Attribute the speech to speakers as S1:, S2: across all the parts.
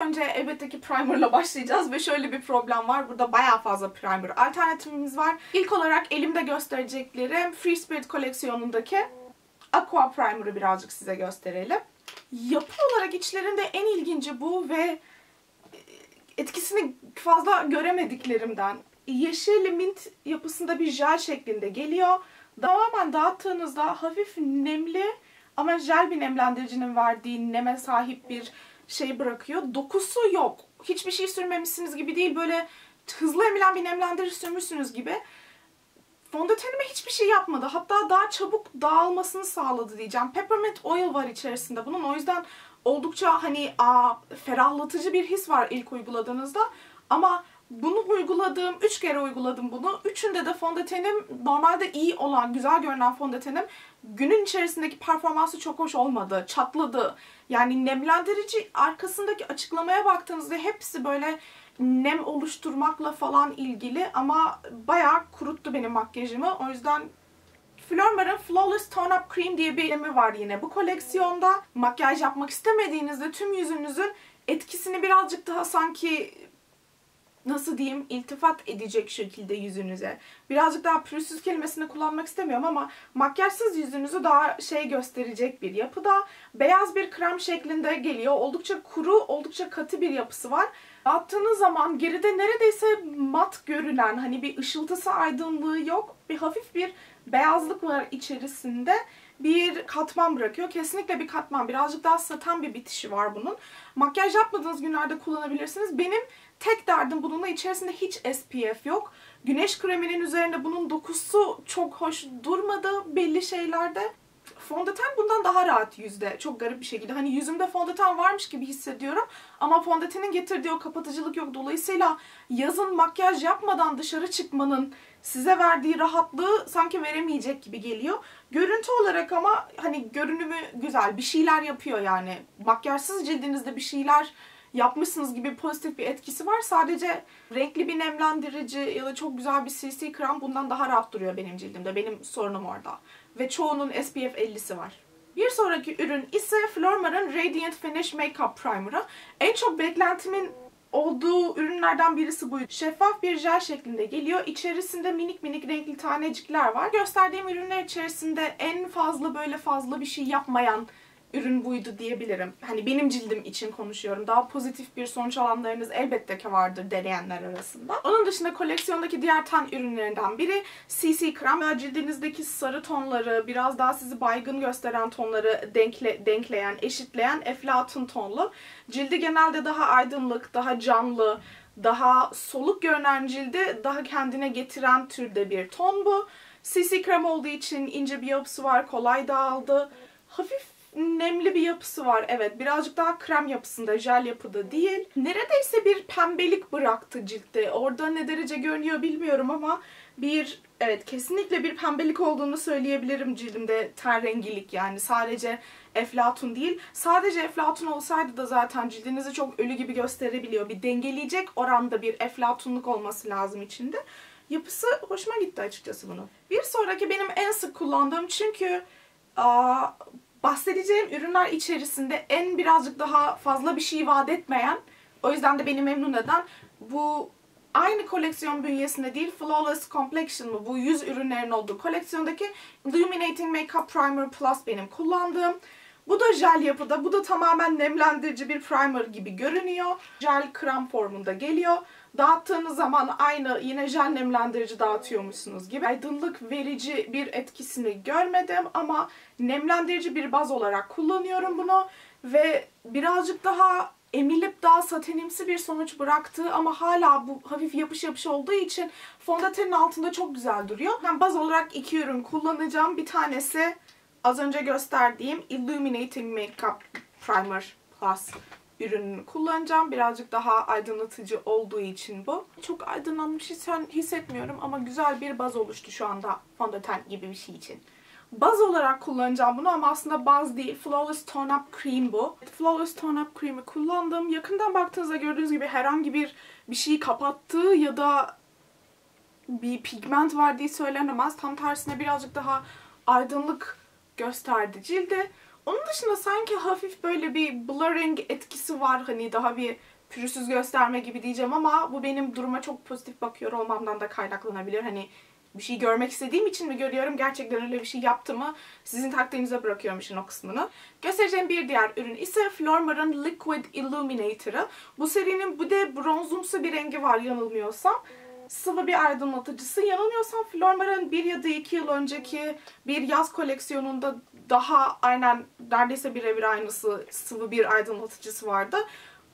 S1: Önce elbette ki primerla başlayacağız ve şöyle bir problem var. Burada bayağı fazla primer alternatifimiz var. İlk olarak elimde göstereceklerim Free Spirit koleksiyonundaki Aqua Primer'ı birazcık size gösterelim. Yapı olarak içlerinde en ilginci bu ve etkisini fazla göremediklerimden. Yeşil mint yapısında bir jel şeklinde geliyor. Tamamen dağıttığınızda hafif nemli ama jel bir nemlendiricinin verdiği neme sahip bir şey bırakıyor. Dokusu yok. Hiçbir şey sürmemişsiniz gibi değil. Böyle hızlı emilen bir nemlendirici sürmüşsünüz gibi. Fondötenime hiçbir şey yapmadı. Hatta daha çabuk dağılmasını sağladı diyeceğim. Peppermint oil var içerisinde bunun. O yüzden oldukça hani aa, ferahlatıcı bir his var ilk uyguladığınızda. Ama bunu uyguladığım, 3 kere uyguladım bunu. Üçünde de fondötenim normalde iyi olan, güzel görünen fondötenim günün içerisindeki performansı çok hoş olmadı. Çatladı. Yani nemlendirici arkasındaki açıklamaya baktığınızda hepsi böyle nem oluşturmakla falan ilgili ama bayağı kuruttu benim makyajımı. O yüzden Flormar'ın Flawless Tone Up Cream diye bir emi var yine bu koleksiyonda. Makyaj yapmak istemediğinizde tüm yüzünüzün etkisini birazcık daha sanki nasıl diyeyim iltifat edecek şekilde yüzünüze. Birazcık daha pürüzsüz kelimesini kullanmak istemiyorum ama makyajsız yüzünüzü daha şey gösterecek bir yapıda. Beyaz bir krem şeklinde geliyor. Oldukça kuru, oldukça katı bir yapısı var. Attığınız zaman geride neredeyse mat görünen hani bir ışıltısı aydınlığı yok. Bir hafif bir beyazlık var içerisinde bir katman bırakıyor. Kesinlikle bir katman. Birazcık daha satan bir bitişi var bunun. Makyaj yapmadığınız günlerde kullanabilirsiniz. Benim tek derdim bununla içerisinde hiç SPF yok. Güneş kreminin üzerinde bunun dokusu çok hoş durmadı belli şeylerde. Fondöten bundan daha rahat yüzde. Çok garip bir şekilde. Hani yüzümde fondöten varmış gibi hissediyorum. Ama fondötenin getirdiği o kapatıcılık yok. Dolayısıyla yazın makyaj yapmadan dışarı çıkmanın size verdiği rahatlığı sanki veremeyecek gibi geliyor. Görüntü olarak ama hani görünümü güzel. Bir şeyler yapıyor yani. Makyajsız cildinizde bir şeyler yapmışsınız gibi pozitif bir etkisi var. Sadece renkli bir nemlendirici ya da çok güzel bir CC krem bundan daha rahat duruyor benim cildimde. Benim sorunum orada. Ve çoğunun SPF 50'si var. Bir sonraki ürün ise Flormar'ın Radiant Finish Makeup Primer'ı. En çok beklentimin olduğu ürünlerden birisi bu. Şeffaf bir jel şeklinde geliyor. İçerisinde minik minik renkli tanecikler var. Gösterdiğim ürünler içerisinde en fazla böyle fazla bir şey yapmayan ürün buydu diyebilirim. Hani benim cildim için konuşuyorum. Daha pozitif bir sonuç alanlarınız elbette ki vardır deneyenler arasında. Onun dışında koleksiyondaki diğer ten ürünlerinden biri CC krem. Cildinizdeki sarı tonları, biraz daha sizi baygın gösteren tonları denkle, denkleyen, eşitleyen eflatun tonlu. Cildi genelde daha aydınlık, daha canlı, daha soluk görünen cildi daha kendine getiren türde bir ton bu. CC krem olduğu için ince bir yapısı var, kolay dağıldı. Hafif nemli bir yapısı var. Evet birazcık daha krem yapısında, jel yapıda değil. Neredeyse bir pembelik bıraktı ciltte. Orada ne derece görünüyor bilmiyorum ama bir evet kesinlikle bir pembelik olduğunu söyleyebilirim cildimde ten rengilik yani sadece eflatun değil. Sadece eflatun olsaydı da zaten cildinizi çok ölü gibi gösterebiliyor. Bir dengeleyecek oranda bir eflatunluk olması lazım içinde. Yapısı hoşuma gitti açıkçası bunu. Bir sonraki benim en sık kullandığım çünkü aa, bahsedeceğim ürünler içerisinde en birazcık daha fazla bir şey vaat etmeyen, o yüzden de beni memnun eden bu aynı koleksiyon bünyesinde değil Flawless Complexion mı bu yüz ürünlerin olduğu koleksiyondaki Illuminating Makeup Primer Plus benim kullandığım. Bu da jel yapıda. Bu da tamamen nemlendirici bir primer gibi görünüyor. Jel krem formunda geliyor. Dağıttığınız zaman aynı yine jel nemlendirici dağıtıyormuşsunuz gibi. Aydınlık verici bir etkisini görmedim ama nemlendirici bir baz olarak kullanıyorum bunu. Ve birazcık daha emilip daha satenimsi bir sonuç bıraktı ama hala bu hafif yapış yapış olduğu için fondötenin altında çok güzel duruyor. Ben baz olarak iki ürün kullanacağım. Bir tanesi az önce gösterdiğim Illuminating Makeup Primer Plus ürününü kullanacağım. Birazcık daha aydınlatıcı olduğu için bu. Çok aydınlanmış hissetmiyorum ama güzel bir baz oluştu şu anda fondöten gibi bir şey için. Baz olarak kullanacağım bunu ama aslında baz değil. Flawless Tone Up Cream bu. Flawless Tone Up Cream'i kullandım. Yakından baktığınızda gördüğünüz gibi herhangi bir bir şeyi kapattığı ya da bir pigment var diye söylenemez. Tam tersine birazcık daha aydınlık gösterdi cilde. Onun dışında sanki hafif böyle bir blurring etkisi var. Hani daha bir pürüzsüz gösterme gibi diyeceğim ama bu benim duruma çok pozitif bakıyor olmamdan da kaynaklanabilir. Hani bir şey görmek istediğim için mi görüyorum? Gerçekten öyle bir şey yaptı mı? Sizin takdirinize bırakıyorum işin o kısmını. Göstereceğim bir diğer ürün ise Flormar'ın Liquid Illuminator'ı. Bu serinin bu de bronzumsu bir rengi var yanılmıyorsam. Sıvı bir aydınlatıcısı. Yanılmıyorsam Flormar'ın bir ya da iki yıl önceki bir yaz koleksiyonunda daha aynen neredeyse birebir aynısı sıvı bir aydınlatıcısı vardı.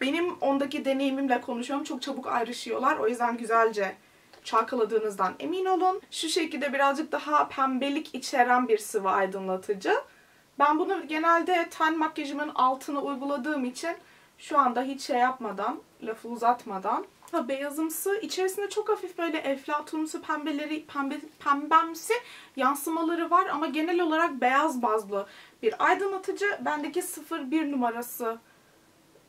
S1: Benim ondaki deneyimimle konuşuyorum. Çok çabuk ayrışıyorlar. O yüzden güzelce çalkaladığınızdan emin olun. Şu şekilde birazcık daha pembelik içeren bir sıvı aydınlatıcı. Ben bunu genelde ten makyajımın altına uyguladığım için şu anda hiç şey yapmadan, lafı uzatmadan ha, beyazımsı, içerisinde çok hafif böyle eflatunumsu pembeleri, pembe, pembemsi yansımaları var ama genel olarak beyaz bazlı bir aydınlatıcı. Bendeki 01 numarası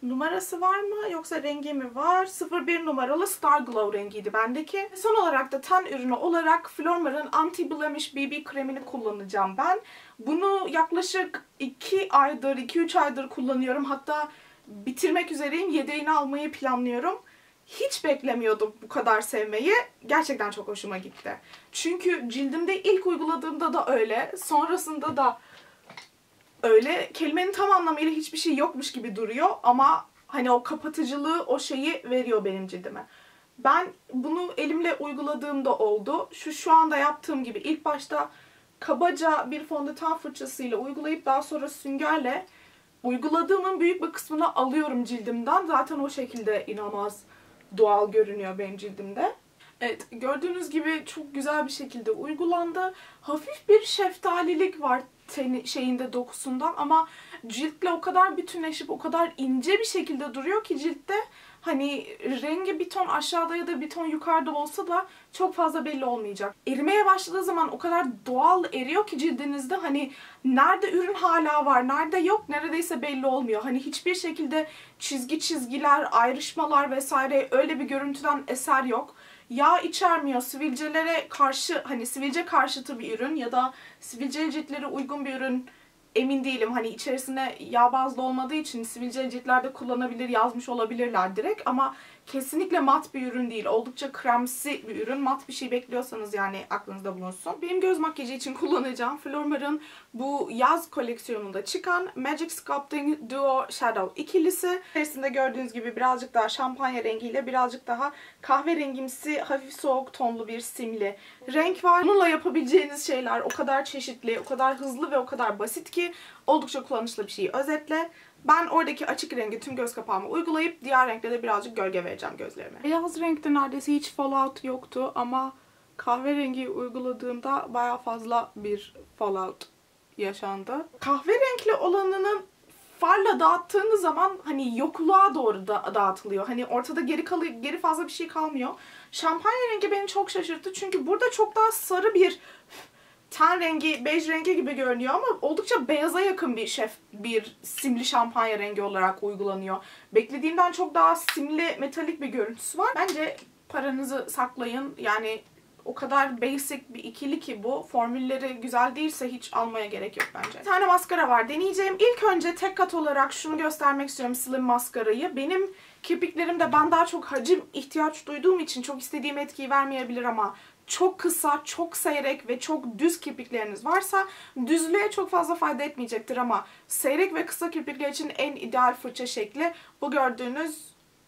S1: numarası var mı yoksa rengi mi var? 01 numaralı Star Glow rengiydi bendeki. Son olarak da ten ürünü olarak Flormar'ın Anti Blemish BB kremini kullanacağım ben. Bunu yaklaşık 2 aydır, 2-3 aydır kullanıyorum. Hatta bitirmek üzereyim. Yedeğini almayı planlıyorum. Hiç beklemiyordum bu kadar sevmeyi. Gerçekten çok hoşuma gitti. Çünkü cildimde ilk uyguladığımda da öyle. Sonrasında da öyle kelimenin tam anlamıyla hiçbir şey yokmuş gibi duruyor ama hani o kapatıcılığı o şeyi veriyor benim cildime. Ben bunu elimle uyguladığımda oldu. Şu şu anda yaptığım gibi ilk başta kabaca bir fondöten fırçasıyla uygulayıp daha sonra süngerle uyguladığımın büyük bir kısmını alıyorum cildimden. Zaten o şekilde inanılmaz doğal görünüyor benim cildimde. Evet gördüğünüz gibi çok güzel bir şekilde uygulandı. Hafif bir şeftalilik var teni, şeyinde dokusundan ama ciltle o kadar bütünleşip o kadar ince bir şekilde duruyor ki ciltte hani rengi bir ton aşağıda ya da bir ton yukarıda olsa da çok fazla belli olmayacak. Erimeye başladığı zaman o kadar doğal eriyor ki cildinizde hani nerede ürün hala var, nerede yok neredeyse belli olmuyor. Hani hiçbir şekilde çizgi çizgiler, ayrışmalar vesaire öyle bir görüntüden eser yok yağ içermiyor. Sivilcelere karşı hani sivilce karşıtı bir ürün ya da sivilce ciltlere uygun bir ürün emin değilim. Hani içerisinde yağ bazlı olmadığı için sivilce ciltlerde kullanabilir yazmış olabilirler direkt ama kesinlikle mat bir ürün değil. Oldukça kremsi bir ürün. Mat bir şey bekliyorsanız yani aklınızda bulunsun. Benim göz makyajı için kullanacağım Flormar'ın bu yaz koleksiyonunda çıkan Magic Sculpting Duo Shadow ikilisi. İçerisinde gördüğünüz gibi birazcık daha şampanya rengiyle birazcık daha kahverengimsi hafif soğuk tonlu bir simli renk var. Bununla yapabileceğiniz şeyler o kadar çeşitli, o kadar hızlı ve o kadar basit ki oldukça kullanışlı bir şey. Özetle ben oradaki açık rengi tüm göz kapağıma uygulayıp diğer renkte de birazcık gölge vereceğim gözlerime. Beyaz renkte neredeyse hiç fallout yoktu ama kahverengi uyguladığımda baya fazla bir fallout yaşandı. Kahverenkli olanının farla dağıttığınız zaman hani yokluğa doğru da dağıtılıyor. Hani ortada geri kalıyor, geri fazla bir şey kalmıyor. Şampanya rengi beni çok şaşırttı çünkü burada çok daha sarı bir ten rengi, bej rengi gibi görünüyor ama oldukça beyaza yakın bir şef bir simli şampanya rengi olarak uygulanıyor. Beklediğimden çok daha simli metalik bir görüntüsü var. Bence paranızı saklayın. Yani o kadar basic bir ikili ki bu. Formülleri güzel değilse hiç almaya gerek yok bence. Bir tane maskara var deneyeceğim. İlk önce tek kat olarak şunu göstermek istiyorum Slim maskarayı. Benim kirpiklerimde ben daha çok hacim ihtiyaç duyduğum için çok istediğim etkiyi vermeyebilir ama çok kısa, çok seyrek ve çok düz kirpikleriniz varsa düzlüğe çok fazla fayda etmeyecektir ama seyrek ve kısa kirpikler için en ideal fırça şekli bu gördüğünüz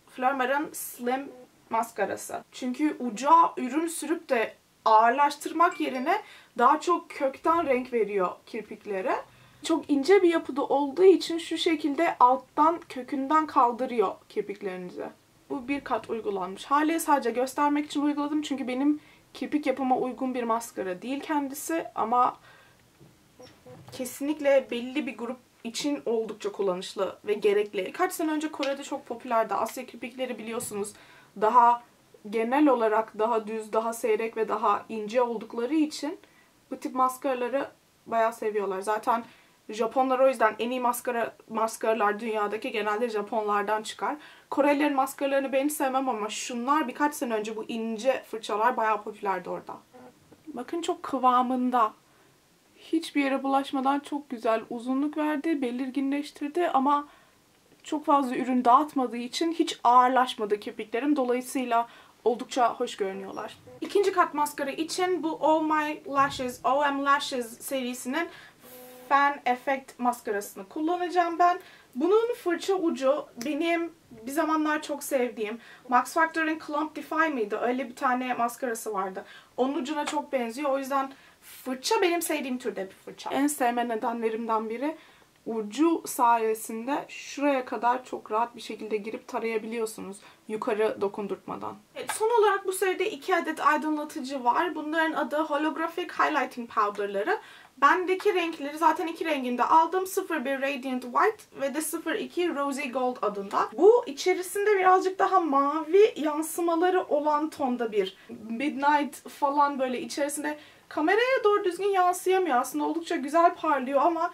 S1: Flormar'ın Slim maskarası. Çünkü uca ürün sürüp de ağırlaştırmak yerine daha çok kökten renk veriyor kirpiklere. Çok ince bir yapıda olduğu için şu şekilde alttan kökünden kaldırıyor kirpiklerinizi. Bu bir kat uygulanmış. Hali sadece göstermek için uyguladım çünkü benim kirpik yapıma uygun bir maskara değil kendisi ama kesinlikle belli bir grup için oldukça kullanışlı ve gerekli. Kaç sene önce Kore'de çok popülerdi. Asya kirpikleri biliyorsunuz daha genel olarak daha düz, daha seyrek ve daha ince oldukları için bu tip maskaraları bayağı seviyorlar. Zaten Japonlar o yüzden en iyi maskara maskaralar dünyadaki genelde Japonlardan çıkar. Korelilerin maskaralarını ben sevmem ama şunlar birkaç sene önce bu ince fırçalar bayağı popülerdi orada. Bakın çok kıvamında. hiçbir yere bulaşmadan çok güzel uzunluk verdi, belirginleştirdi ama çok fazla ürün dağıtmadığı için hiç ağırlaşmadı kirpiklerim. Dolayısıyla oldukça hoş görünüyorlar. İkinci kat maskara için bu All My Lashes, OM Lashes serisinin Fan Effect maskarasını kullanacağım ben. Bunun fırça ucu benim bir zamanlar çok sevdiğim Max Factor'ın Clump Defy miydi? Öyle bir tane maskarası vardı. Onun ucuna çok benziyor. O yüzden fırça benim sevdiğim türde bir fırça. En sevme nedenlerimden biri ucu sayesinde şuraya kadar çok rahat bir şekilde girip tarayabiliyorsunuz yukarı dokundurtmadan. Evet, son olarak bu seride iki adet aydınlatıcı var. Bunların adı Holographic Highlighting Powder'ları. Bendeki renkleri zaten iki renginde aldım. 01 Radiant White ve de 02 Rosy Gold adında. Bu içerisinde birazcık daha mavi yansımaları olan tonda bir Midnight falan böyle içerisinde kameraya doğru düzgün yansıyamıyor. Aslında oldukça güzel parlıyor ama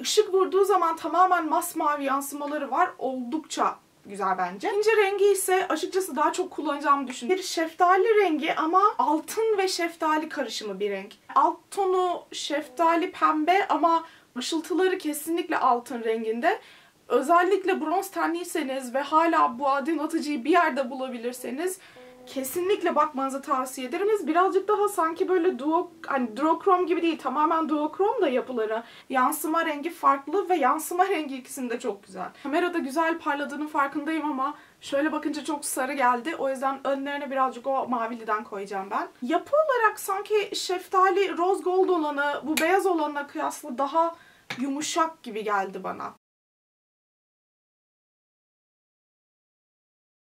S1: ışık vurduğu zaman tamamen masmavi yansımaları var. Oldukça güzel bence. İkinci rengi ise açıkçası daha çok kullanacağımı düşünüyorum. Bir şeftali rengi ama altın ve şeftali karışımı bir renk. Alt tonu şeftali pembe ama ışıltıları kesinlikle altın renginde. Özellikle bronz tenliyseniz ve hala bu aydınlatıcıyı bir yerde bulabilirseniz kesinlikle bakmanızı tavsiye ederim. Birazcık daha sanki böyle duo, hani duokrom gibi değil tamamen duokrom da yapıları. Yansıma rengi farklı ve yansıma rengi ikisinde de çok güzel. Kamerada güzel parladığının farkındayım ama şöyle bakınca çok sarı geldi. O yüzden önlerine birazcık o maviliden koyacağım ben. Yapı olarak sanki şeftali rose gold olanı bu beyaz olanına kıyasla daha yumuşak gibi geldi bana.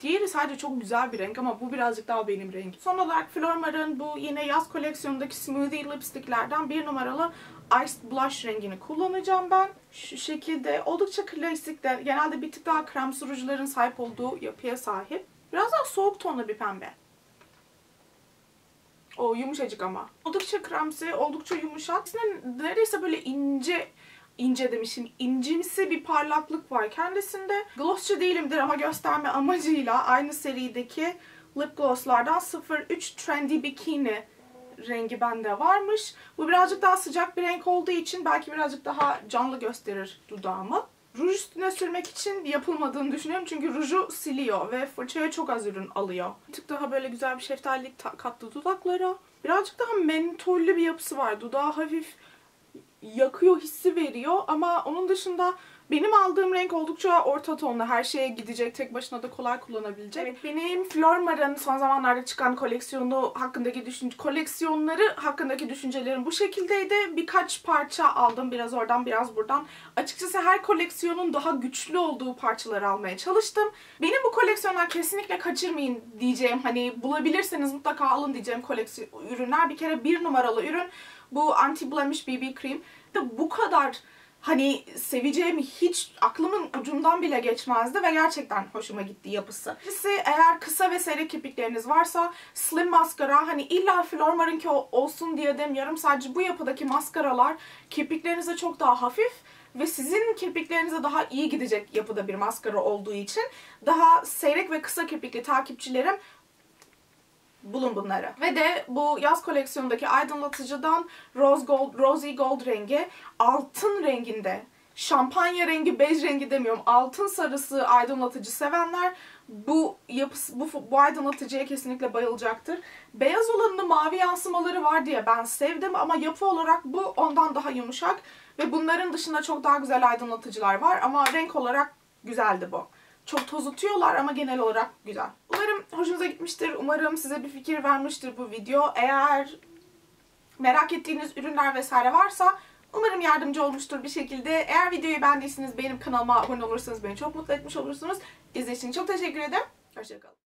S1: Diğeri sadece çok güzel bir renk ama bu birazcık daha benim rengim. Son olarak Flormar'ın bu yine yaz koleksiyonundaki Smoothie lipsticklerden bir numaralı Iced Blush rengini kullanacağım ben. Şu şekilde oldukça klasik de genelde bir tık daha krem rujların sahip olduğu yapıya sahip. Biraz daha soğuk tonlu bir pembe. O yumuşacık ama. Oldukça kremsi, oldukça yumuşak. Aslında neredeyse böyle ince ince demişim incimsi bir parlaklık var kendisinde. Glossçu değilimdir ama gösterme amacıyla aynı serideki lip glosslardan 03 Trendy Bikini rengi bende varmış. Bu birazcık daha sıcak bir renk olduğu için belki birazcık daha canlı gösterir dudağımı. Ruj üstüne sürmek için yapılmadığını düşünüyorum çünkü ruju siliyor ve fırçaya çok az ürün alıyor. Bir tık daha böyle güzel bir şeftalilik kattı dudaklara. Birazcık daha mentollü bir yapısı var. Dudağı hafif yakıyor hissi veriyor ama onun dışında benim aldığım renk oldukça orta tonlu. Her şeye gidecek, tek başına da kolay kullanabilecek. Evet, benim Flormar'ın son zamanlarda çıkan koleksiyonu hakkındaki düşünce koleksiyonları hakkındaki düşüncelerim bu şekildeydi. Birkaç parça aldım. Biraz oradan, biraz buradan. Açıkçası her koleksiyonun daha güçlü olduğu parçaları almaya çalıştım. Benim bu koleksiyondan kesinlikle kaçırmayın diyeceğim. Hani bulabilirseniz mutlaka alın diyeceğim koleksiyon ürünler. Bir kere bir numaralı ürün bu anti blemish BB cream de bu kadar hani seveceğimi hiç aklımın ucundan bile geçmezdi ve gerçekten hoşuma gitti yapısı. İkincisi eğer kısa ve seri kirpikleriniz varsa Slim Maskara hani illa Flormar'ınki olsun diye demiyorum. Sadece bu yapıdaki maskaralar kirpiklerinize çok daha hafif ve sizin kirpiklerinize daha iyi gidecek yapıda bir maskara olduğu için daha seyrek ve kısa kirpikli takipçilerim bulun bunları. Ve de bu yaz koleksiyondaki aydınlatıcıdan Rose Gold, Rosy Gold rengi altın renginde. Şampanya rengi, bej rengi demiyorum. Altın sarısı aydınlatıcı sevenler bu yapısı, bu, bu aydınlatıcıya kesinlikle bayılacaktır. Beyaz olanında mavi yansımaları var diye ben sevdim ama yapı olarak bu ondan daha yumuşak ve bunların dışında çok daha güzel aydınlatıcılar var ama renk olarak güzeldi bu. Çok tozutuyorlar ama genel olarak güzel. Umarım hoşunuza gitmiştir. Umarım size bir fikir vermiştir bu video. Eğer merak ettiğiniz ürünler vesaire varsa umarım yardımcı olmuştur bir şekilde. Eğer videoyu beğendiyseniz benim kanalıma abone olursanız beni çok mutlu etmiş olursunuz. İzlediğiniz için çok teşekkür ederim. Hoşçakalın.